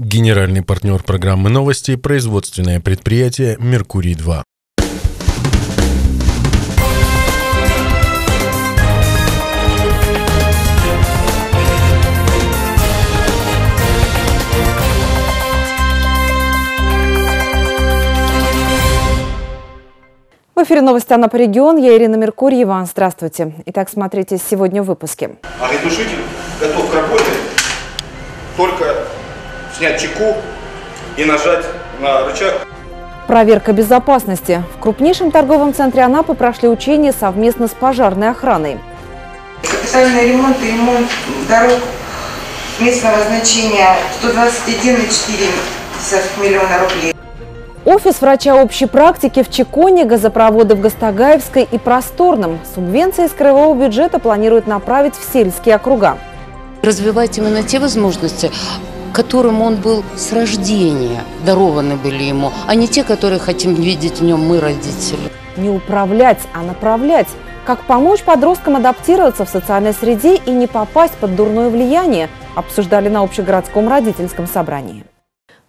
Генеральный партнер программы новости – производственное предприятие «Меркурий-2». В эфире новости «Анапа регион». Я Ирина Меркурьева. Здравствуйте. Итак, смотрите сегодня в выпуске. Огнетушитель готов к работе. Только снять чеку и нажать на рычаг. Проверка безопасности. В крупнейшем торговом центре Анапы прошли учения совместно с пожарной охраной. Капитальный ремонт и ремонт дорог местного значения 121,4 миллиона рублей. Офис врача общей практики в Чеконе, газопроводы в Гастагаевской и Просторном. Субвенции из краевого бюджета планируют направить в сельские округа. Развивать именно те возможности, которым он был с рождения, дарованы были ему, а не те, которые хотим видеть в нем мы, родители. Не управлять, а направлять. Как помочь подросткам адаптироваться в социальной среде и не попасть под дурное влияние, обсуждали на общегородском родительском собрании.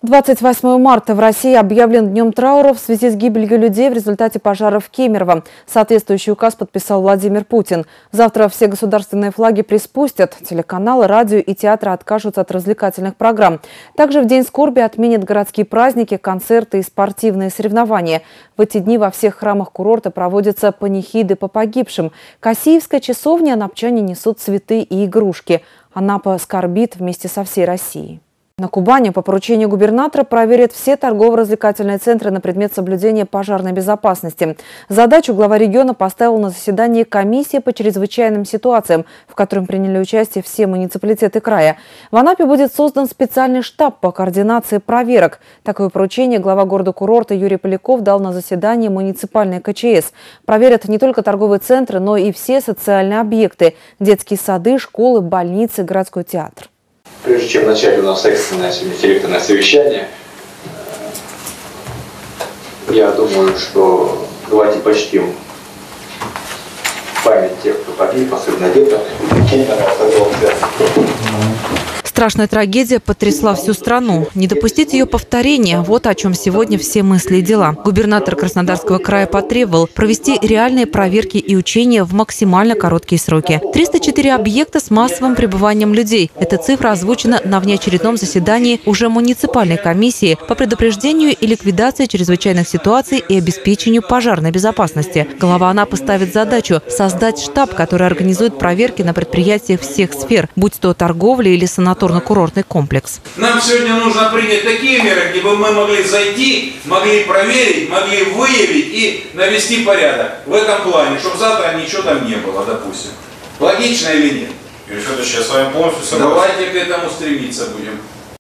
28 марта в России объявлен днем траура в связи с гибелью людей в результате пожара в Кемерово. Соответствующий указ подписал Владимир Путин. Завтра все государственные флаги приспустят. Телеканалы, радио и театры откажутся от развлекательных программ. Также в день скорби отменят городские праздники, концерты и спортивные соревнования. В эти дни во всех храмах курорта проводятся панихиды по погибшим. Кассиевская часовня анапчане несут цветы и игрушки. Анапа скорбит вместе со всей Россией. На Кубани по поручению губернатора проверят все торгово-развлекательные центры на предмет соблюдения пожарной безопасности. Задачу глава региона поставил на заседании комиссия по чрезвычайным ситуациям, в котором приняли участие все муниципалитеты края. В Анапе будет создан специальный штаб по координации проверок. Такое поручение глава города-курорта Юрий Поляков дал на заседании муниципальной КЧС. Проверят не только торговые центры, но и все социальные объекты – детские сады, школы, больницы, городской театр. Прежде чем начать у нас экстренное сегодня селекторное совещание, я думаю, что давайте почтим память тех, кто погиб, особенно деток, Страшная трагедия потрясла всю страну. Не допустить ее повторения – вот о чем сегодня все мысли и дела. Губернатор Краснодарского края потребовал провести реальные проверки и учения в максимально короткие сроки. 304 объекта с массовым пребыванием людей. Эта цифра озвучена на внеочередном заседании уже муниципальной комиссии по предупреждению и ликвидации чрезвычайных ситуаций и обеспечению пожарной безопасности. Глава Анапы ставит задачу создать штаб, который организует проверки на предприятиях всех сфер, будь то торговля или санатория культурно-курортный комплекс. Нам сегодня нужно принять такие меры, где бы мы могли зайти, могли проверить, могли выявить и навести порядок в этом плане, чтобы завтра ничего там не было, допустим. Логично или нет? Юрий Федорович, я с вами полностью согласен. Давайте к этому стремиться будем.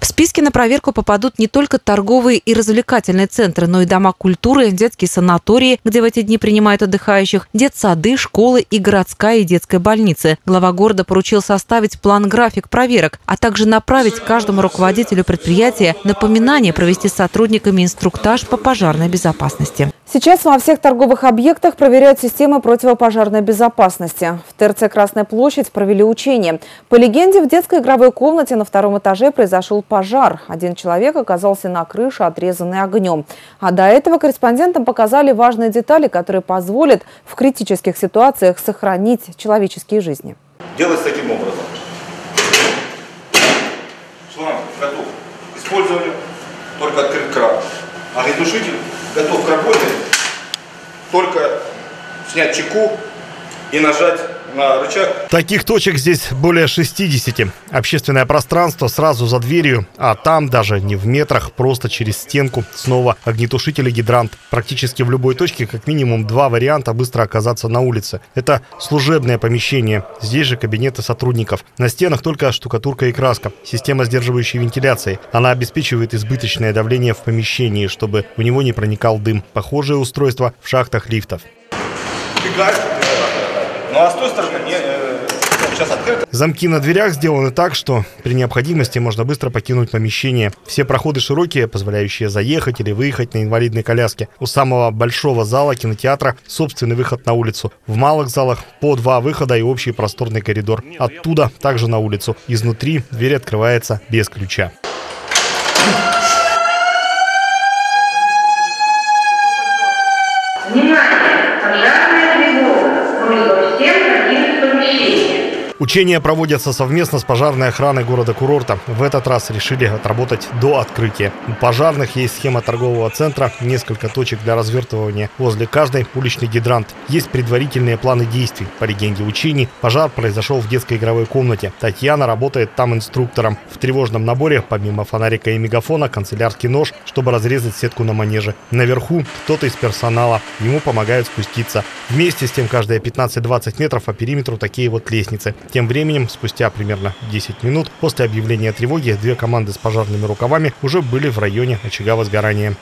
Списке на проверку попадут не только торговые и развлекательные центры, но и дома культуры, детские санатории, где в эти дни принимают отдыхающих, детсады, школы и городская и детская больницы. Глава города поручил составить план-график проверок, а также направить каждому руководителю предприятия напоминание провести сотрудниками инструктаж по пожарной безопасности. Сейчас во всех торговых объектах проверяют системы противопожарной безопасности. В ТРЦ «Красная площадь» провели учения. По легенде, в детской игровой комнате на втором этаже произошел пожар. Один человек оказался на крыше, отрезанный огнем. А до этого корреспондентам показали важные детали, которые позволят в критических ситуациях сохранить человеческие жизни. Делать таким образом. Шланг готов к использованию, только открыт кран. Огнетушитель готов к работе, только снять чеку и нажать на рычаг. Таких точек здесь более 60. Общественное пространство сразу за дверью, а там даже не в метрах, просто через стенку. Снова огнетушитель и гидрант. Практически в любой точке как минимум два варианта быстро оказаться на улице. Это служебное помещение. Здесь же кабинеты сотрудников. На стенах только штукатурка и краска. Система сдерживающей вентиляции. Она обеспечивает избыточное давление в помещении, чтобы в него не проникал дым. Похожее устройство в шахтах лифтов. Фига ну а с той стороны не, э, сейчас открыто. Замки на дверях сделаны так, что при необходимости можно быстро покинуть помещение. Все проходы широкие, позволяющие заехать или выехать на инвалидной коляске. У самого большого зала кинотеатра собственный выход на улицу. В малых залах по два выхода и общий просторный коридор. Оттуда также на улицу. Изнутри дверь открывается без ключа. Внимание! Учения проводятся совместно с пожарной охраной города-курорта. В этот раз решили отработать до открытия. У пожарных есть схема торгового центра, несколько точек для развертывания. Возле каждой уличный гидрант. Есть предварительные планы действий. По легенде учений, пожар произошел в детской игровой комнате. Татьяна работает там инструктором. В тревожном наборе, помимо фонарика и мегафона, канцелярский нож, чтобы разрезать сетку на манеже. Наверху кто-то из персонала. Ему помогают спуститься. Вместе с тем каждые 15-20 метров по периметру такие вот лестницы. Тем временем, спустя примерно 10 минут после объявления тревоги, две команды с пожарными рукавами уже были в районе очага возгорания.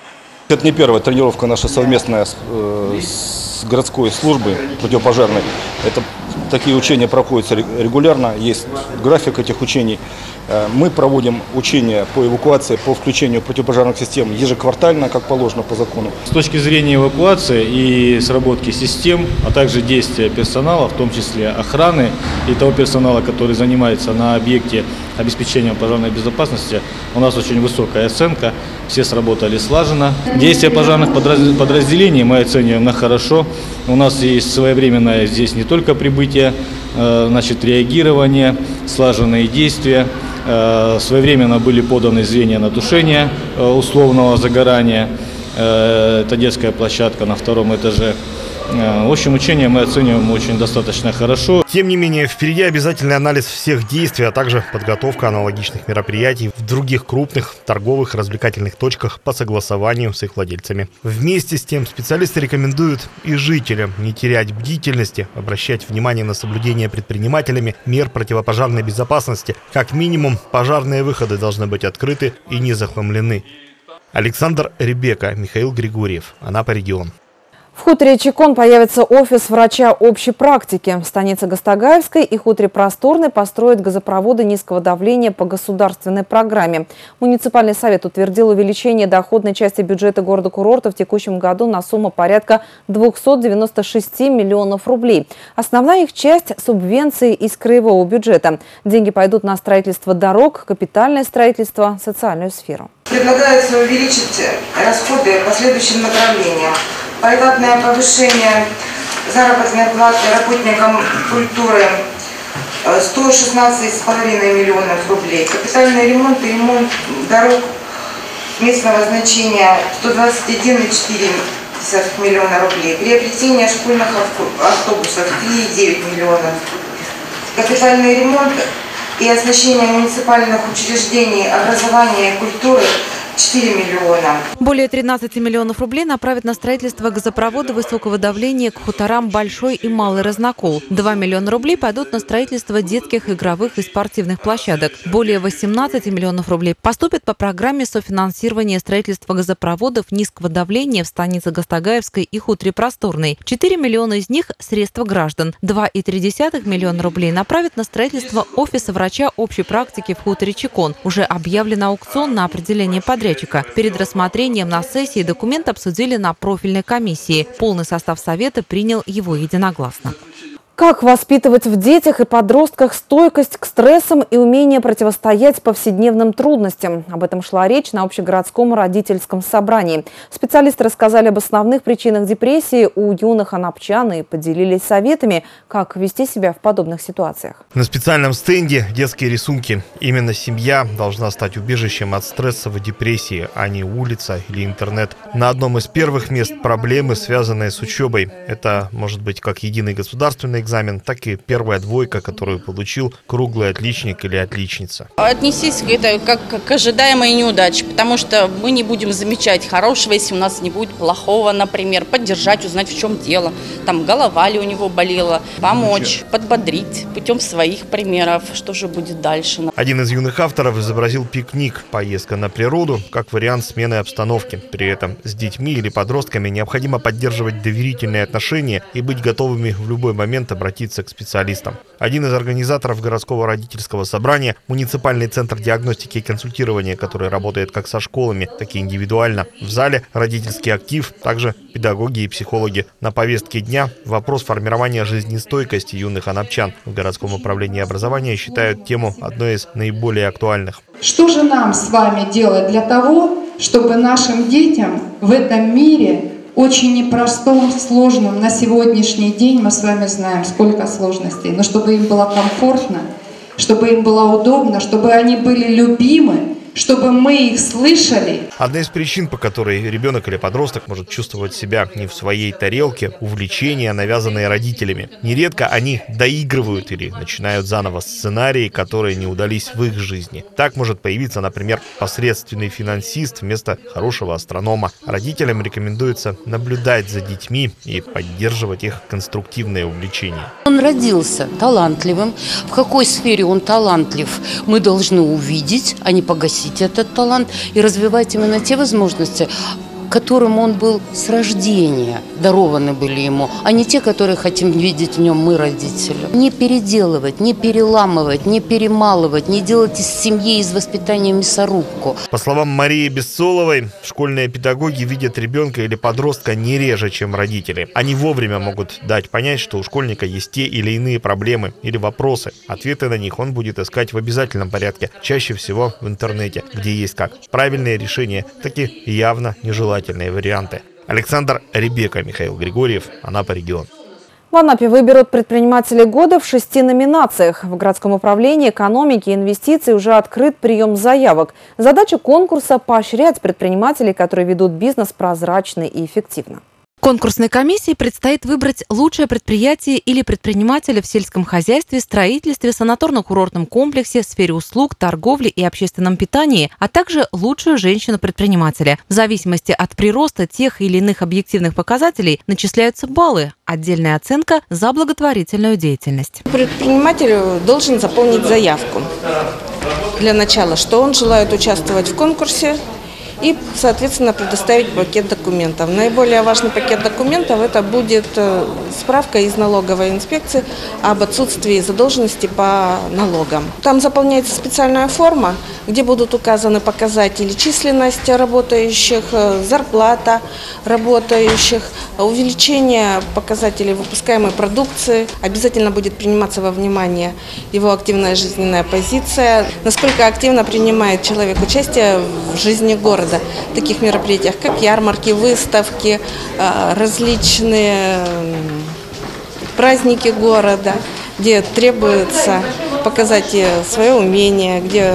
Это не первая тренировка наша совместная с, э, с городской службой противопожарной. Это такие учения проходятся регулярно, есть график этих учений. Э, мы проводим учения по эвакуации, по включению противопожарных систем ежеквартально, как положено по закону. С точки зрения эвакуации и сработки систем, а также действия персонала, в том числе охраны и того персонала, который занимается на объекте обеспечением пожарной безопасности, у нас очень высокая оценка. Все сработали слаженно. Действия пожарных подразделений мы оцениваем на хорошо. У нас есть своевременное здесь не только прибытие, значит, реагирование, слаженные действия. Э, своевременно были поданы звенья на тушение э, условного загорания. Это детская площадка на втором этаже. В общем, учение мы оцениваем очень достаточно хорошо. Тем не менее, впереди обязательный анализ всех действий, а также подготовка аналогичных мероприятий в других крупных торговых развлекательных точках по согласованию с их владельцами. Вместе с тем, специалисты рекомендуют и жителям не терять бдительности, обращать внимание на соблюдение предпринимателями мер противопожарной безопасности. Как минимум, пожарные выходы должны быть открыты и не захламлены. Александр Ребека, Михаил Григорьев, Анапа регион. В хуторе Чекон появится офис врача общей практики. В станице Гастагаевской и хуторе Просторной построят газопроводы низкого давления по государственной программе. Муниципальный совет утвердил увеличение доходной части бюджета города-курорта в текущем году на сумму порядка 296 миллионов рублей. Основная их часть – субвенции из краевого бюджета. Деньги пойдут на строительство дорог, капитальное строительство, социальную сферу. Предлагается увеличить расходы по следующим направлениям поэтапное повышение заработной платы работникам культуры 116,5 миллионов рублей. Капитальный ремонт и ремонт дорог местного значения 121,4 миллиона рублей. Приобретение школьных автобусов 3,9 миллионов. Капитальный ремонт и оснащение муниципальных учреждений образования и культуры 4 миллиона. Более 13 миллионов рублей направят на строительство газопровода высокого давления к хуторам Большой и Малый Разнокол. 2 миллиона рублей пойдут на строительство детских, игровых и спортивных площадок. Более 18 миллионов рублей поступят по программе софинансирования строительства газопроводов низкого давления в станице Гастагаевской и хуторе Просторной. 4 миллиона из них – средства граждан. 2,3 миллиона рублей направят на строительство офиса врача общей практики в хуторе Чекон. Уже объявлен аукцион на определение подрядчика подрядчика. Перед рассмотрением на сессии документ обсудили на профильной комиссии. Полный состав совета принял его единогласно. Как воспитывать в детях и подростках стойкость к стрессам и умение противостоять повседневным трудностям? Об этом шла речь на общегородском родительском собрании. Специалисты рассказали об основных причинах депрессии у юных анапчан и поделились советами, как вести себя в подобных ситуациях. На специальном стенде детские рисунки. Именно семья должна стать убежищем от стрессовой депрессии, а не улица или интернет. На одном из первых мест проблемы, связанные с учебой. Это может быть как единый государственный экзамен, так и первая двойка, которую получил круглый отличник или отличница. Отнесись к это как к ожидаемой неудаче, потому что мы не будем замечать хорошего, если у нас не будет плохого, например, поддержать, узнать, в чем дело, там голова ли у него болела, помочь, подбодрить путем своих примеров, что же будет дальше. Один из юных авторов изобразил пикник, поездка на природу, как вариант смены обстановки. При этом с детьми или подростками необходимо поддерживать доверительные отношения и быть готовыми в любой момент обратиться к специалистам. Один из организаторов городского родительского собрания – муниципальный центр диагностики и консультирования, который работает как со школами, так и индивидуально. В зале родительский актив, также педагоги и психологи. На повестке дня вопрос формирования жизнестойкости юных анапчан. В городском управлении образования считают тему одной из наиболее актуальных. Что же нам с вами делать для того, чтобы нашим детям в этом мире очень непростом, сложном на сегодняшний день, мы с вами знаем, сколько сложностей, но чтобы им было комфортно, чтобы им было удобно, чтобы они были любимы, чтобы мы их слышали. Одна из причин, по которой ребенок или подросток может чувствовать себя не в своей тарелке, увлечения, навязанные родителями. Нередко они доигрывают или начинают заново сценарии, которые не удались в их жизни. Так может появиться, например, посредственный финансист вместо хорошего астронома. Родителям рекомендуется наблюдать за детьми и поддерживать их конструктивное увлечение. Он родился талантливым. В какой сфере он талантлив, мы должны увидеть, а не погасить носить этот талант и развивать именно те возможности, которым он был с рождения, дарованы были ему, а не те, которые хотим видеть в нем мы, родители. Не переделывать, не переламывать, не перемалывать, не делать из семьи, из воспитания мясорубку. По словам Марии Бессоловой, школьные педагоги видят ребенка или подростка не реже, чем родители. Они вовремя могут дать понять, что у школьника есть те или иные проблемы или вопросы. Ответы на них он будет искать в обязательном порядке, чаще всего в интернете, где есть как правильные решения, так и явно нежелательные нежелательные варианты. Александр Ребека, Михаил Григорьев, Анапа регион. В Анапе выберут предпринимателей года в шести номинациях. В городском управлении экономики и инвестиций уже открыт прием заявок. Задача конкурса – поощрять предпринимателей, которые ведут бизнес прозрачно и эффективно. Конкурсной комиссии предстоит выбрать лучшее предприятие или предпринимателя в сельском хозяйстве, строительстве, санаторно-курортном комплексе, сфере услуг, торговли и общественном питании, а также лучшую женщину-предпринимателя. В зависимости от прироста тех или иных объективных показателей начисляются баллы. Отдельная оценка за благотворительную деятельность. Предприниматель должен заполнить заявку. Для начала, что он желает участвовать в конкурсе, и, соответственно, предоставить пакет документов. Наиболее важный пакет документов – это будет э, справка из налоговой инспекции об отсутствии задолженности по налогам. Там заполняется специальная форма, где будут указаны показатели численности работающих, э, зарплата работающих, увеличение показателей выпускаемой продукции. Обязательно будет приниматься во внимание его активная жизненная позиция, насколько активно принимает человек участие в жизни города города, таких мероприятиях, как ярмарки, выставки, а, различные праздники города, где требуется показать свое умение, где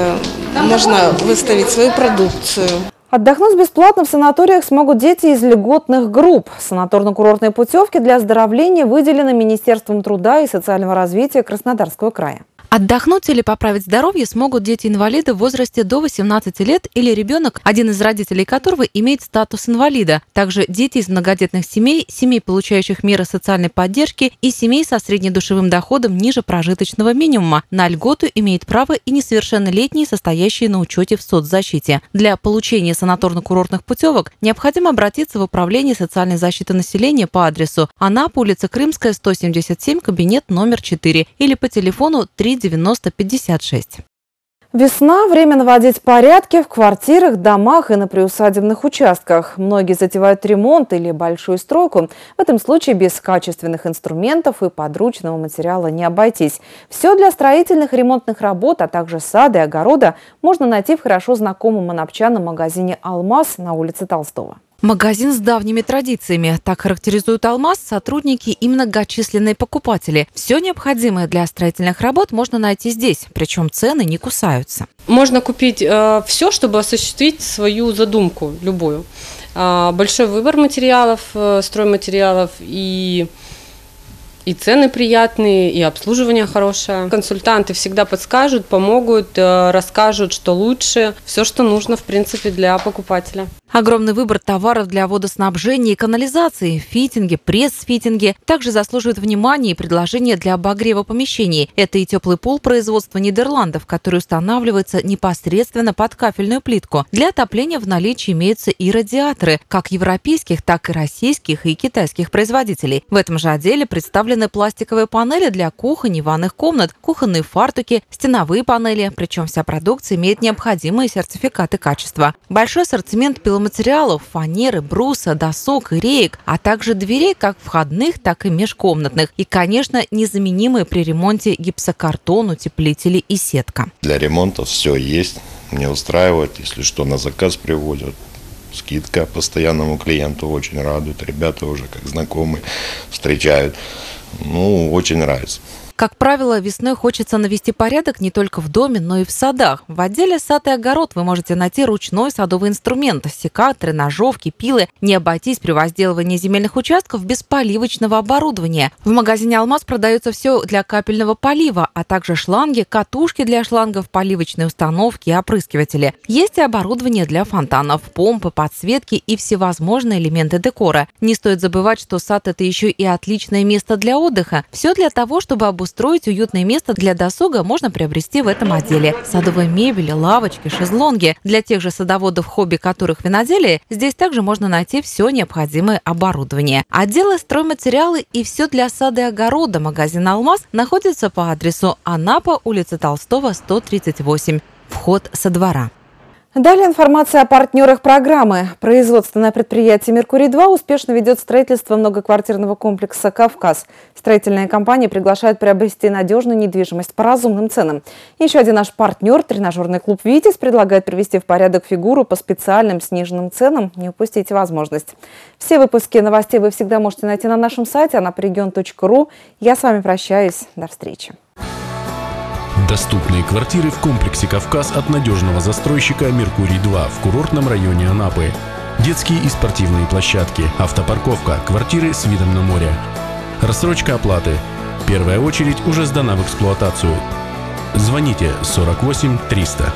можно выставить свою продукцию. Отдохнуть бесплатно в санаториях смогут дети из льготных групп. Санаторно-курортные путевки для оздоровления выделены Министерством труда и социального развития Краснодарского края. Отдохнуть или поправить здоровье смогут дети-инвалиды в возрасте до 18 лет или ребенок, один из родителей которого имеет статус инвалида. Также дети из многодетных семей, семей, получающих меры социальной поддержки и семей со среднедушевым доходом ниже прожиточного минимума. На льготу имеет право и несовершеннолетние, состоящие на учете в соцзащите. Для получения санаторно-курортных путевок необходимо обратиться в Управление социальной защиты населения по адресу Анапа, улица Крымская, 177, кабинет номер 4 или по телефону 3 90 56. Весна – время наводить порядки в квартирах, домах и на приусадебных участках. Многие затевают ремонт или большую стройку. В этом случае без качественных инструментов и подручного материала не обойтись. Все для строительных ремонтных работ, а также сада и огорода можно найти в хорошо знакомом монопчанном магазине «Алмаз» на улице Толстого. Магазин с давними традициями. Так характеризуют «Алмаз» сотрудники и многочисленные покупатели. Все необходимое для строительных работ можно найти здесь, причем цены не кусаются. Можно купить э, все, чтобы осуществить свою задумку, любую. Э, большой выбор материалов, э, стройматериалов и и цены приятные, и обслуживание хорошее. Консультанты всегда подскажут, помогут, э, расскажут, что лучше. Все, что нужно, в принципе, для покупателя. Огромный выбор товаров для водоснабжения и канализации, фитинги, пресс-фитинги. Также заслуживает внимания и предложения для обогрева помещений. Это и теплый пол производства Нидерландов, который устанавливается непосредственно под кафельную плитку. Для отопления в наличии имеются и радиаторы, как европейских, так и российских и китайских производителей. В этом же отделе представлены пластиковые панели для кухонь и ванных комнат, кухонные фартуки, стеновые панели, причем вся продукция имеет необходимые сертификаты качества. Большой ассортимент пиломатериалов материалов, фанеры, бруса, досок и реек, а также дверей как входных, так и межкомнатных. И, конечно, незаменимые при ремонте гипсокартон, утеплители и сетка. Для ремонта все есть, мне устраивает, если что, на заказ приводят. Скидка постоянному клиенту очень радует, ребята уже как знакомые встречают. Ну, очень нравится. Как правило, весной хочется навести порядок не только в доме, но и в садах. В отделе «Сад и огород» вы можете найти ручной садовый инструмент, секаторы, ножовки, пилы. Не обойтись при возделывании земельных участков без поливочного оборудования. В магазине «Алмаз» продается все для капельного полива, а также шланги, катушки для шлангов, поливочные установки и опрыскиватели. Есть и оборудование для фонтанов, помпы, подсветки и всевозможные элементы декора. Не стоит забывать, что сад – это еще и отличное место для отдыха. Все для того, чтобы обустроить обустроить уютное место для досуга можно приобрести в этом отделе. Садовая мебель, лавочки, шезлонги. Для тех же садоводов, хобби которых виноделие, здесь также можно найти все необходимое оборудование. Отделы стройматериалы и все для сада и огорода. Магазин «Алмаз» находится по адресу Анапа, улица Толстого, 138. Вход со двора. Далее информация о партнерах программы. Производственное предприятие «Меркурий-2» успешно ведет строительство многоквартирного комплекса «Кавказ». Строительная компания приглашает приобрести надежную недвижимость по разумным ценам. Еще один наш партнер, тренажерный клуб «Витязь», предлагает привести в порядок фигуру по специальным сниженным ценам. Не упустите возможность. Все выпуски новостей вы всегда можете найти на нашем сайте anapregion.ru. Я с вами прощаюсь. До встречи. Доступные квартиры в комплексе «Кавказ» от надежного застройщика «Меркурий-2» в курортном районе Анапы. Детские и спортивные площадки, автопарковка, квартиры с видом на море. Рассрочка оплаты. Первая очередь уже сдана в эксплуатацию. Звоните 48 300.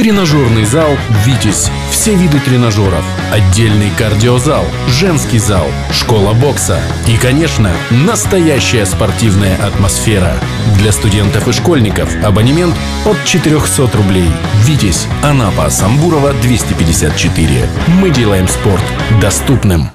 Тренажерный зал «Витязь». Все виды тренажеров. Отдельный кардиозал, женский зал, школа бокса. И, конечно, настоящая спортивная атмосфера. Для студентов и школьников абонемент от 400 рублей. «Витязь», Анапа, Самбурова, 254. Мы делаем спорт доступным.